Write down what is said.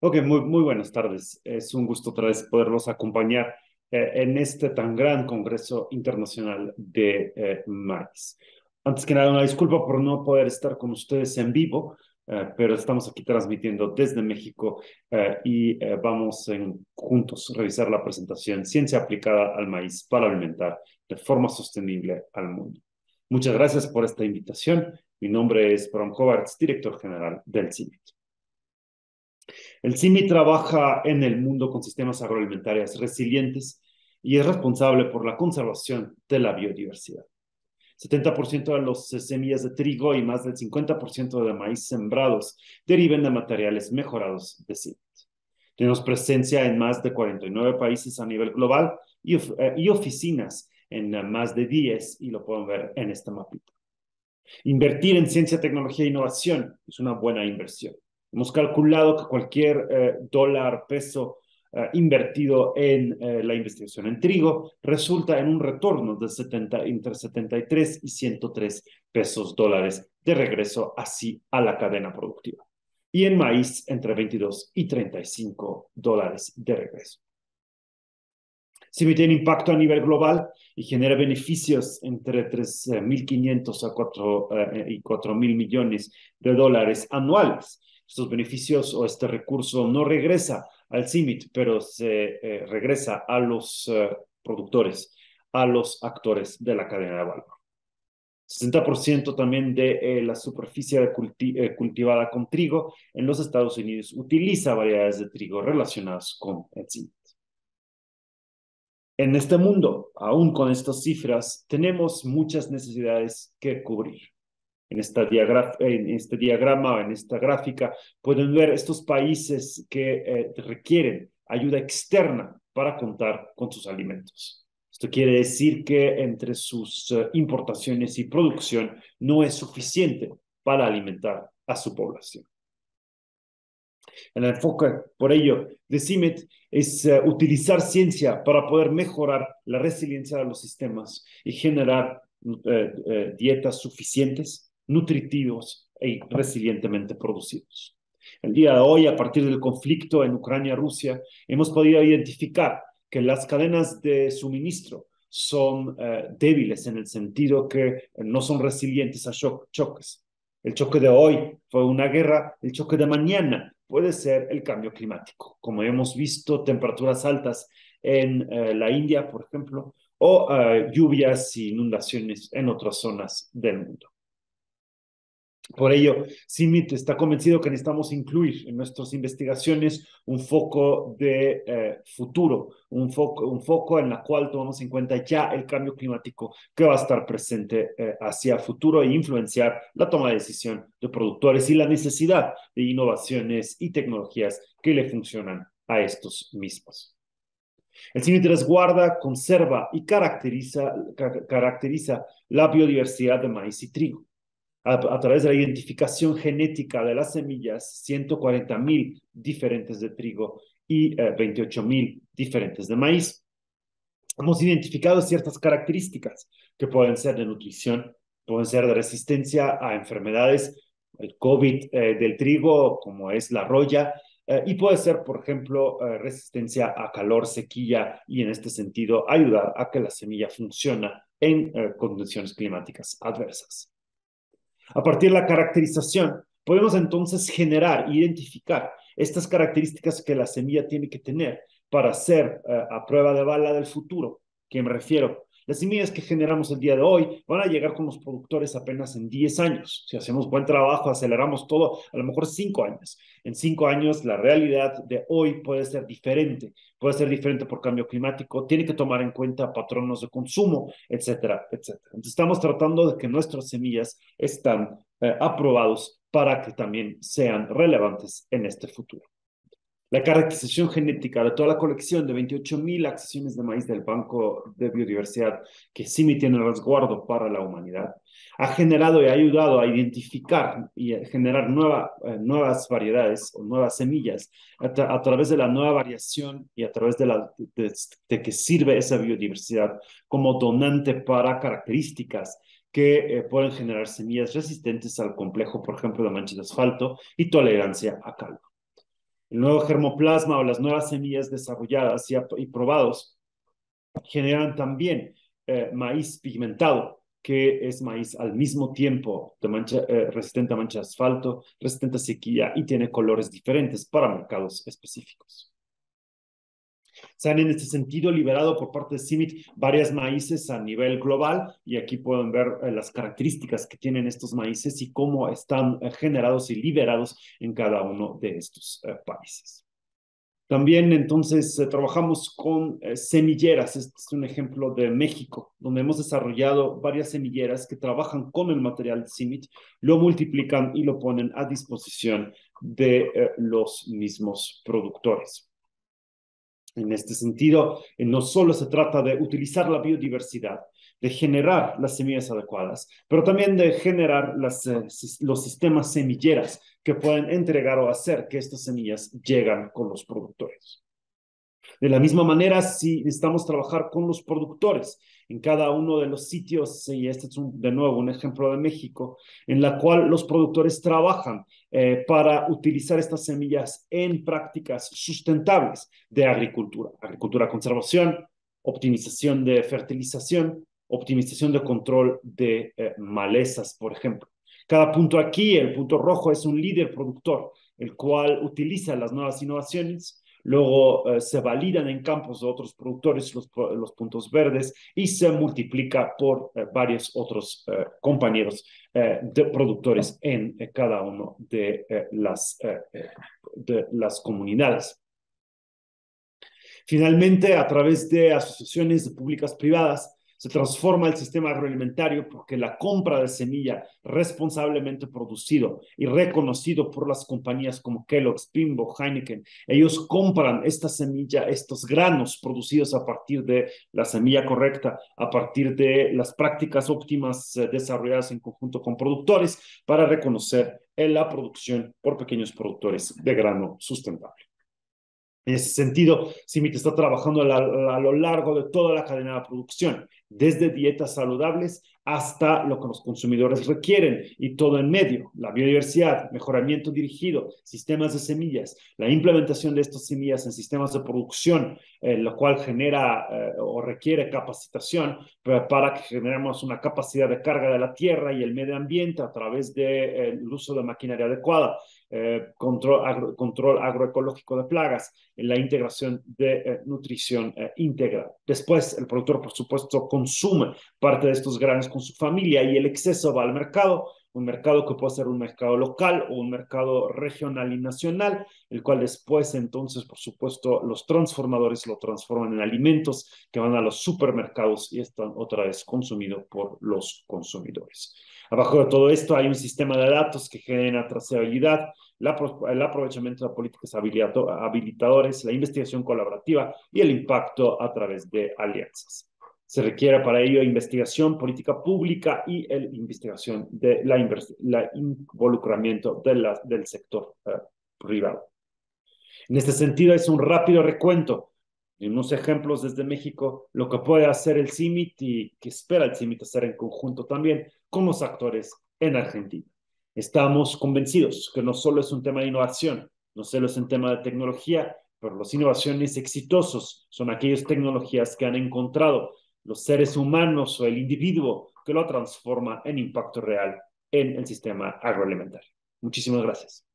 Ok, muy, muy buenas tardes. Es un gusto otra vez poderlos acompañar eh, en este tan gran Congreso Internacional de eh, maíz. Antes que nada, una disculpa por no poder estar con ustedes en vivo, eh, pero estamos aquí transmitiendo desde México eh, y eh, vamos en, juntos a revisar la presentación Ciencia aplicada al maíz para alimentar de forma sostenible al mundo. Muchas gracias por esta invitación. Mi nombre es Bram Kovacs, director general del CIMIT. El CIMI trabaja en el mundo con sistemas agroalimentarios resilientes y es responsable por la conservación de la biodiversidad. 70% de las semillas de trigo y más del 50% de maíz sembrados deriven de materiales mejorados de CIMIT. Tenemos presencia en más de 49 países a nivel global y, eh, oficinas en más de 10, y lo pueden ver en esta mapita. Invertir en ciencia, tecnología e innovación es una buena inversión. Hemos calculado que cualquier eh, dólar, peso uh, invertido en uh, la investigación en trigo resulta en un retorno de 70, entre 73 y 103 pesos dólares de regreso así a la cadena productiva. Y en maíz entre 22 y 35 dólares de regreso. Si tiene impacto a nivel global y genera beneficios entre 3.500 a 4, uh, y 4.000 millones de dólares anuales estos beneficios o este recurso no regresa al CIMIT, pero se eh, regresa a los eh, productores, a los actores de la cadena de valor. 60% también de eh, la superficie culti eh, cultivada con trigo en los Estados Unidos utiliza variedades de trigo relacionadas con el CIMIT. En este mundo, aún con estas cifras, tenemos muchas necesidades que cubrir en, este diagrama en esta gráfica, pueden ver estos países que eh, requieren ayuda externa para contar con sus alimentos. Esto quiere decir que entre sus uh, importaciones y producción no es suficiente para alimentar a su población. El enfoque, por ello, de CIMET es uh, utilizar ciencia para poder mejorar la resiliencia de los sistemas y generar uh, dietas suficientes, nutritivos y resilientemente producidos. El día de hoy, a partir del conflicto en Ucrania-Rusia, hemos podido identificar que las cadenas de suministro son débiles en el sentido que no son resilientes a cho choques. El choque de hoy fue una guerra, el choque de mañana puede ser el cambio climático, como hemos visto temperaturas altas en eh, la India, por ejemplo, o uh, lluvias y inundaciones en otras zonas del mundo. Por ello, CIMIT está convencido que necesitamos incluir en nuestras investigaciones un foco de eh, futuro, un foco, un foco en la cual tomamos en cuenta ya el cambio climático que va a estar presente eh, hacia futuro e influenciar la toma de decisión de productores y la necesidad de innovaciones y tecnologías que le funcionan a estos mismos. El CIMIT resguarda, conserva y caracteriza, caracteriza la biodiversidad de maíz y trigo a, través de la identificación genética de las semillas, 140 mil diferentes de trigo y eh, 28 mil diferentes de maíz. Hemos identificado ciertas características que pueden ser de nutrición, pueden ser de resistencia a enfermedades, el COVID eh, del trigo, como es la roya, eh, y puede ser, por ejemplo, eh, resistencia a calor, sequía, y en este sentido ayudar a que la semilla funcione en condiciones climáticas adversas. A partir de la caracterización, podemos entonces generar, identificar estas características que la semilla tiene que tener para ser uh, a prueba de bala del futuro. ¿Qué me refiero? Las semillas que generamos el día de hoy van a llegar con los productores apenas en 10 años. Si hacemos buen trabajo, aceleramos todo, a lo mejor 5 años. En 5 años la realidad de hoy puede ser diferente. Puede ser diferente por cambio climático, tiene que tomar en cuenta patronos de consumo, etcétera, etcétera. Entonces estamos tratando de que nuestras semillas están eh, aprobados para que también sean relevantes en este futuro. La caracterización genética de toda la colección de 28.000 accesiones de maíz del Banco de Biodiversidad que CIMI tiene resguardo para la humanidad ha generado y ha ayudado a identificar y a generar nueva, eh, nuevas variedades o nuevas semillas a, tra a, través de la nueva variación y a través de, la, de, que sirve esa biodiversidad como donante para características que eh, pueden generar semillas resistentes al complejo, por ejemplo, de mancha de asfalto y tolerancia a calor. El nuevo germoplasma o las nuevas semillas desarrolladas y, probados generan también eh, maíz pigmentado, que es maíz al mismo tiempo de mancha, eh, resistente a mancha de asfalto, resistente a sequía y tiene colores diferentes para mercados específicos. Se han en este sentido liberado por parte de CIMIT varias maíces a nivel global y aquí pueden ver eh, las características que tienen estos maíces y cómo están eh, generados y liberados en cada uno de estos países. También entonces eh, trabajamos con eh, semilleras. Este es un ejemplo de México, donde hemos desarrollado varias semilleras que trabajan con el material CIMIT, lo multiplican y lo ponen a disposición de eh, los mismos productores. En este sentido, no solo se trata de utilizar la biodiversidad, de generar las semillas adecuadas, pero también de generar las, los sistemas semilleras que pueden entregar o hacer que estas semillas lleguen con los productores. De la misma manera, si necesitamos trabajar con los productores en cada uno de los sitios, y este es de nuevo un ejemplo de México, en la cual los productores trabajan eh, para utilizar estas semillas en prácticas sustentables de agricultura, agricultura conservación, optimización de fertilización, optimización de control de eh, malezas, por ejemplo. Cada punto aquí, el punto rojo, es un líder productor, el cual utiliza las nuevas innovaciones, luego eh, se validan en campos de otros productores los, puntos verdes y se multiplica por eh, varios otros eh, compañeros de productores en cada uno de, las, de las comunidades. Finalmente, a través de asociaciones públicas privadas, se transforma el sistema agroalimentario porque la compra de semilla responsablemente producido y reconocido por las compañías como Kellogg's, Bimbo, Heineken, ellos compran esta semilla, estos granos producidos a partir de la semilla correcta, a partir de las prácticas óptimas eh, desarrolladas en conjunto con productores para reconocer en la producción por pequeños productores de grano sustentable. En ese sentido, CIMIT está trabajando a, lo largo de toda la cadena de producción, desde dietas saludables hasta lo que los consumidores requieren y todo en medio, la biodiversidad, mejoramiento dirigido, sistemas de semillas, la implementación de estas semillas en sistemas de producción, eh, lo cual genera eh, o requiere capacitación para que generemos una capacidad de carga de la tierra y el medio ambiente a través del eh, uso de maquinaria adecuada, eh, control, control agroecológico de plagas, la integración de eh, nutrición eh, integral. Después, el productor, por supuesto, consume parte de estos granos con su familia y el exceso va al mercado, un mercado que puede ser un mercado local o un mercado regional y nacional, el cual después entonces, por supuesto, los transformadores lo transforman en alimentos que van a los supermercados y están otra vez consumidos por los consumidores. Abajo de todo esto hay un sistema de datos que genera trazabilidad, el aprovechamiento de políticas habilitadores, la investigación colaborativa y el impacto a través de alianzas. Se requiere para ello investigación, política pública y investigación de la, la involucramiento de del sector eh, privado. En este sentido, es un rápido recuento de unos ejemplos desde México, lo que puede hacer el CIMIT y que espera el CIMIT hacer en conjunto también con los actores en Argentina. Estamos convencidos que no solo es un tema de innovación, no solo es un tema de tecnología, pero las innovaciones exitosos son aquellas tecnologías que han encontrado los seres humanos o el individuo que lo transforma en impacto real en el sistema agroalimentario. Muchísimas gracias.